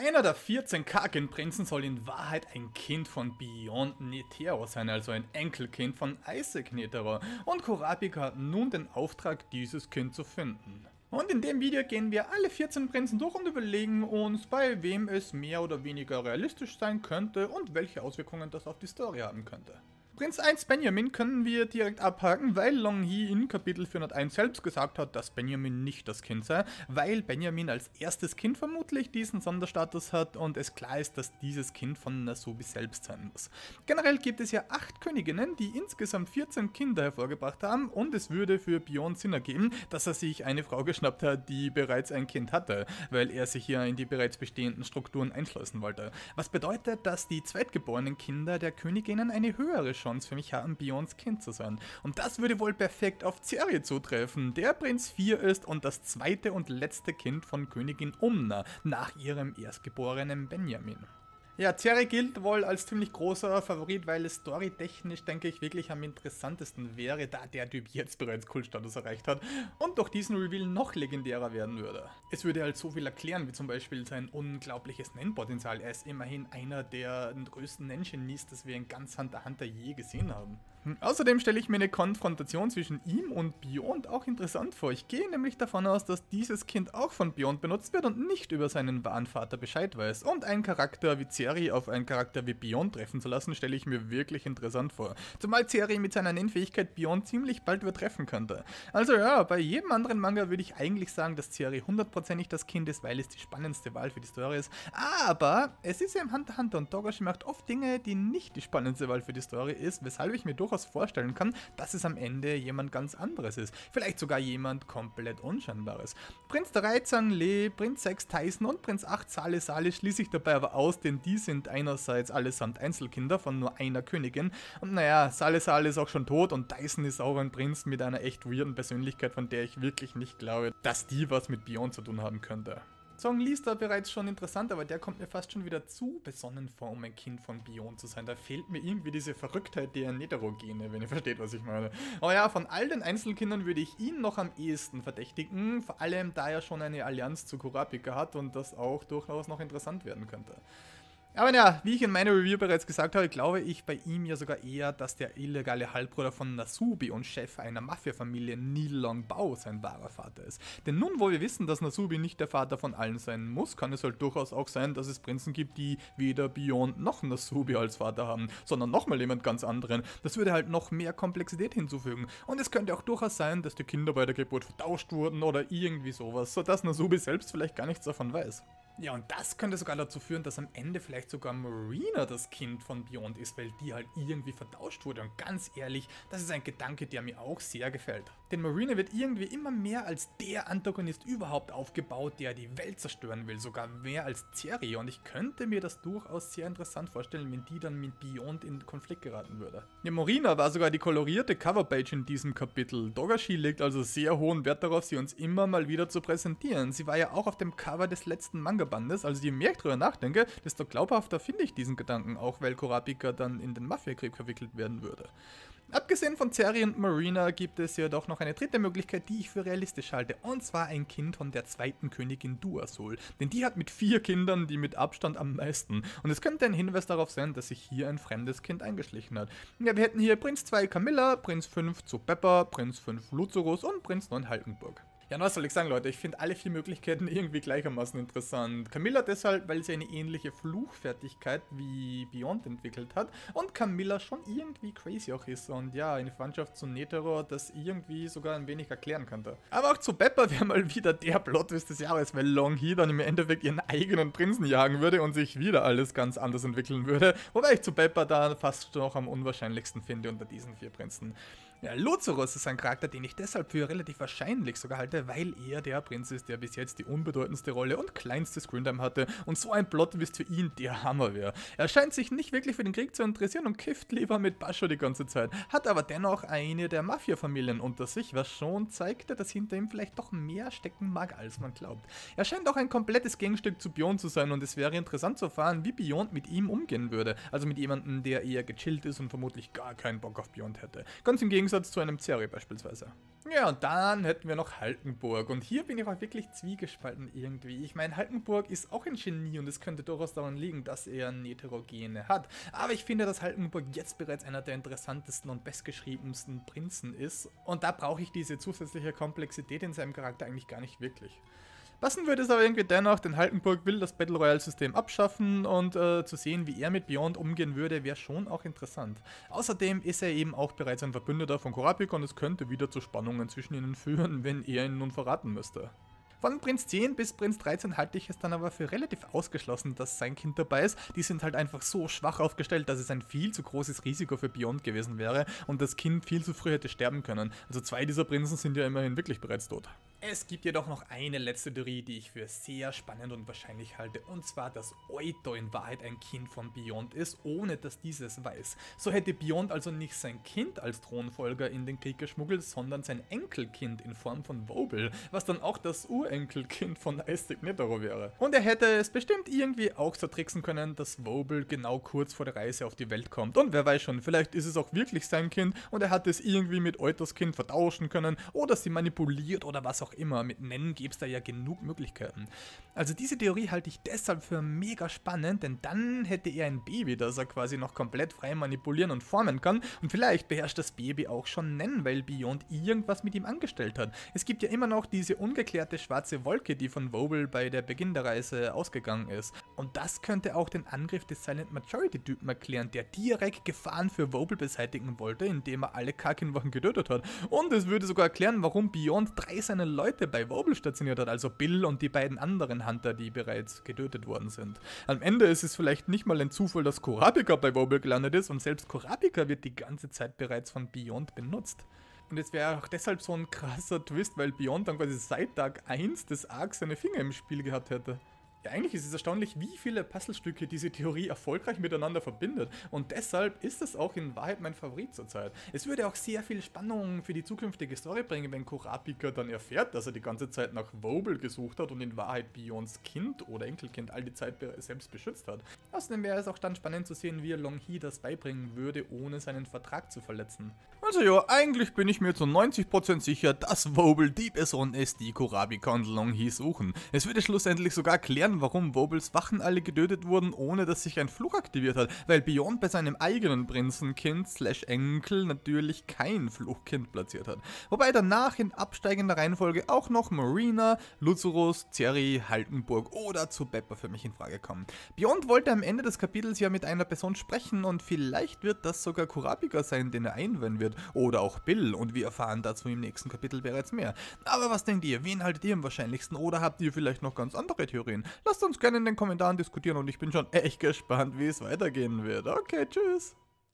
Einer der 14 Kakin-Prinzen soll in Wahrheit ein Kind von Beyond Netero sein, also ein Enkelkind von Isaac Netero. Und Kurapika hat nun den Auftrag, dieses Kind zu finden. Und in dem Video gehen wir alle 14 Prinzen durch und überlegen uns, bei wem es mehr oder weniger realistisch sein könnte und welche Auswirkungen das auf die Story haben könnte. Prinz 1 Benjamin können wir direkt abhaken, weil Long Hee in Kapitel 401 selbst gesagt hat, dass Benjamin nicht das Kind sei, weil Benjamin als erstes Kind vermutlich diesen Sonderstatus hat und es klar ist, dass dieses Kind von Nasubi selbst sein muss. Generell gibt es ja 8 Königinnen, die insgesamt 14 Kinder hervorgebracht haben und es würde für Bion Sinn ergeben, dass er sich eine Frau geschnappt hat, die bereits ein Kind hatte, weil er sich hier in die bereits bestehenden Strukturen einschleusen wollte. Was bedeutet, dass die zweitgeborenen Kinder der Königinnen eine höhere Chance Chance für mich haben, Beyonds Kind zu sein. Und das würde wohl perfekt auf Ciri zutreffen, der Prinz 4 ist und das zweite und letzte Kind von Königin Umna nach ihrem erstgeborenen Benjamin. Ja, Ceri gilt wohl als ziemlich großer Favorit, weil es storytechnisch, denke ich, wirklich am interessantesten wäre, da der Typ jetzt bereits Kultstatus erreicht hat und durch diesen Reveal noch legendärer werden würde. Es würde halt so viel erklären, wie zum Beispiel sein unglaubliches Nennpotenzial. Er ist immerhin einer der größten Nenngenies, das wir in ganz Hunter Hunter je gesehen haben. Außerdem stelle ich mir eine Konfrontation zwischen ihm und Beyond auch interessant vor. Ich gehe nämlich davon aus, dass dieses Kind auch von Beyond benutzt wird und nicht über seinen wahren Vater Bescheid weiß. Und ein Charakter wie Ceri auf einen Charakter wie Beyond treffen zu lassen, stelle ich mir wirklich interessant vor. Zumal Ceri mit seiner Nennfähigkeit Beyond ziemlich bald übertreffen könnte. Also ja, bei jedem anderen Manga würde ich eigentlich sagen, dass Ceri hundertprozentig das Kind ist, weil es die spannendste Wahl für die Story ist. Aber es ist ja im Hunter Hunter und Togashi macht oft Dinge, die nicht die spannendste Wahl für die Story ist, weshalb ich mir durchaus vorstellen kann, dass es am Ende jemand ganz anderes ist. Vielleicht sogar jemand komplett Unscheinbares. Prinz 3 Zhang Le, Prinz 6 Tyson und Prinz 8 Sale Sale schließe ich dabei aber aus, denn die sind einerseits allesamt Einzelkinder von nur einer Königin. Und naja, Sale Sale ist auch schon tot und Dyson ist auch ein Prinz mit einer echt weirden Persönlichkeit, von der ich wirklich nicht glaube, dass die was mit Beyond zu tun haben könnte. Song Lee ist da bereits schon interessant, aber der kommt mir fast schon wieder zu besonnen vor, um ein Kind von Beyond zu sein. Da fehlt mir irgendwie diese Verrücktheit der Neterogene, wenn ihr versteht, was ich meine. Aber ja, von all den Einzelkindern würde ich ihn noch am ehesten verdächtigen, vor allem da er schon eine Allianz zu Kurapika hat und das auch durchaus noch interessant werden könnte. Aber ja, wie ich in meiner Review bereits gesagt habe, glaube ich bei ihm ja sogar eher, dass der illegale Halbbruder von Nasubi und Chef einer Mafia-Familie Nilong Bao sein wahrer Vater ist. Denn nun, wo wir wissen, dass Nasubi nicht der Vater von allen sein muss, kann es halt durchaus auch sein, dass es Prinzen gibt, die weder Beyond noch Nasubi als Vater haben, sondern nochmal jemand ganz anderen. Das würde halt noch mehr Komplexität hinzufügen. Und es könnte auch durchaus sein, dass die Kinder bei der Geburt vertauscht wurden oder irgendwie sowas, sodass Nasubi selbst vielleicht gar nichts davon weiß. Ja, und das könnte sogar dazu führen, dass am Ende vielleicht sogar Marina das Kind von Beyond ist, weil die halt irgendwie vertauscht wurde. Und ganz ehrlich, das ist ein Gedanke, der mir auch sehr gefällt. Denn Marina wird irgendwie immer mehr als der Antagonist überhaupt aufgebaut, der die Welt zerstören will, sogar mehr als Ceri. Und ich könnte mir das durchaus sehr interessant vorstellen, wenn die dann mit Beyond in Konflikt geraten würde. Ja, Marina war sogar die kolorierte Coverpage in diesem Kapitel. Dogashi legt also sehr hohen Wert darauf, sie uns immer mal wieder zu präsentieren. Sie war ja auch auf dem Cover des letzten Manga Bandes. Also je mehr ich drüber nachdenke, desto glaubhafter finde ich diesen Gedanken, auch weil Kurapika dann in den Mafiakrieg verwickelt werden würde. Abgesehen von Ceri und Marina gibt es jedoch noch eine dritte Möglichkeit, die ich für realistisch halte, und zwar ein Kind von der zweiten Königin Duasol. Denn die hat mit vier Kindern die mit Abstand am meisten. Und es könnte ein Hinweis darauf sein, dass sich hier ein fremdes Kind eingeschlichen hat. Ja, wir hätten hier Prinz 2 Camilla, Prinz 5 Zopeppa, Prinz 5 Luzurus und Prinz 9 Halkenburg. Ja, was soll ich sagen, Leute? Ich finde alle vier Möglichkeiten irgendwie gleichermaßen interessant. Camilla deshalb, weil sie eine ähnliche Fluchfertigkeit wie Beyond entwickelt hat und Camilla schon irgendwie crazy auch ist und ja, eine Verwandtschaft zu Netero das irgendwie sogar ein wenig erklären könnte. Aber auch zu Pepper wäre mal wieder der Plot-Twist des Jahres, weil Longhi dann im Endeffekt ihren eigenen Prinzen jagen würde und sich wieder alles ganz anders entwickeln würde, wobei ich zu Pepper da fast noch am unwahrscheinlichsten finde unter diesen vier Prinzen. Ja, Lozorus ist ein Charakter, den ich deshalb für relativ wahrscheinlich sogar halte, weil er der Prinz ist, der bis jetzt die unbedeutendste Rolle und kleinste Screentime hatte und so ein Plotwist für ihn der Hammer wäre. Er scheint sich nicht wirklich für den Krieg zu interessieren und kifft lieber mit Bascho die ganze Zeit, hat aber dennoch eine der Mafia-Familien unter sich, was schon zeigte, dass hinter ihm vielleicht doch mehr stecken mag, als man glaubt. Er scheint auch ein komplettes Gegenstück zu Beyond zu sein und es wäre interessant zu erfahren, wie Beyond mit ihm umgehen würde, also mit jemandem, der eher gechillt ist und vermutlich gar keinen Bock auf Beyond hätte. Ganz im Gegenteil Gegensatz zu einem Ceri beispielsweise. Ja, und dann hätten wir noch Halkenburg. Und hier bin ich auch wirklich zwiegespalten irgendwie. Ich meine, Halkenburg ist auch ein Genie und es könnte durchaus daran liegen, dass er Heterogene hat. Aber ich finde, dass Halkenburg jetzt bereits einer der interessantesten und bestgeschriebensten Prinzen ist. Und da brauche ich diese zusätzliche Komplexität in seinem Charakter eigentlich gar nicht wirklich. Passen würde es aber irgendwie dennoch, denn Haltenburg will das Battle Royale System abschaffen und äh, zu sehen, wie er mit Beyond umgehen würde, wäre schon auch interessant. Außerdem ist er eben auch bereits ein Verbündeter von Korapik und es könnte wieder zu Spannungen zwischen ihnen führen, wenn er ihn nun verraten müsste. Von Prinz 10 bis Prinz 13 halte ich es dann aber für relativ ausgeschlossen, dass sein Kind dabei ist. Die sind halt einfach so schwach aufgestellt, dass es ein viel zu großes Risiko für Beyond gewesen wäre und das Kind viel zu früh hätte sterben können. Also zwei dieser Prinzen sind ja immerhin wirklich bereits tot. Es gibt jedoch noch eine letzte Theorie, die ich für sehr spannend und wahrscheinlich halte, und zwar, dass Oito in Wahrheit ein Kind von Beyond ist, ohne dass dieses weiß. So hätte Beyond also nicht sein Kind als Thronfolger in den Krieg geschmuggelt, sondern sein Enkelkind in Form von Vobel, was dann auch das Urenkelkind von Isaac Netero wäre. Und er hätte es bestimmt irgendwie auch so tricksen können, dass Vobel genau kurz vor der Reise auf die Welt kommt. Und wer weiß schon, vielleicht ist es auch wirklich sein Kind und er hat es irgendwie mit Oitos Kind vertauschen können oder sie manipuliert oder was auch auch immer. Mit Nennen gäbe es da ja genug Möglichkeiten. Also diese Theorie halte ich deshalb für mega spannend, denn dann hätte er ein Baby, das er quasi noch komplett frei manipulieren und formen kann. Und vielleicht beherrscht das Baby auch schon Nennen, weil Beyond irgendwas mit ihm angestellt hat. Es gibt ja immer noch diese ungeklärte schwarze Wolke, die von Vobel bei der Beginn der Reise ausgegangen ist. Und das könnte auch den Angriff des Silent Majority Typen erklären, der direkt Gefahren für Vobel beseitigen wollte, indem er alle Kakinwachen getötet hat. Und es würde sogar erklären, warum Beyond drei seiner Leute bei Wobble stationiert hat, also Bill und die beiden anderen Hunter, die bereits getötet worden sind. Am Ende ist es vielleicht nicht mal ein Zufall, dass Kurapika bei Wobble gelandet ist und selbst Kurapika wird die ganze Zeit bereits von Beyond benutzt. Und es wäre auch deshalb so ein krasser Twist, weil Beyond dann quasi seit Tag 1 des Arcs seine Finger im Spiel gehabt hätte. Eigentlich ist es erstaunlich, wie viele Puzzlestücke diese Theorie erfolgreich miteinander verbindet. Und deshalb ist es auch in Wahrheit mein Favorit zurzeit. Es würde auch sehr viel Spannung für die zukünftige Story bringen, wenn Kurapika dann erfährt, dass er die ganze Zeit nach Vobel gesucht hat und in Wahrheit Beyonds Kind oder Enkelkind all die Zeit selbst beschützt hat. Außerdem wäre es auch dann spannend zu sehen, wie er Longhee das beibringen würde, ohne seinen Vertrag zu verletzen. Also ja, eigentlich bin ich mir zu 90% sicher, dass Vobel die Person ist, die Kurapika und Longhee suchen. Es würde schlussendlich sogar klären, warum Wobbles Wachen alle getötet wurden, ohne dass sich ein Fluch aktiviert hat, weil Beyond bei seinem eigenen Prinzenkind slash Enkel natürlich kein Fluchkind platziert hat. Wobei danach in absteigender Reihenfolge auch noch Marina, Luzurus, Ceri, Haltenburg oder zu Pepper für mich in Frage kommen. Beyond wollte am Ende des Kapitels ja mit einer Person sprechen und vielleicht wird das sogar Kurapika sein, den er einweihen wird, oder auch Bill und wir erfahren dazu im nächsten Kapitel bereits mehr. Aber was denkt ihr? Wen haltet ihr am wahrscheinlichsten oder habt ihr vielleicht noch ganz andere Theorien? Lasst uns gerne in den Kommentaren diskutieren und ich bin schon echt gespannt, wie es weitergehen wird. Okay, tschüss.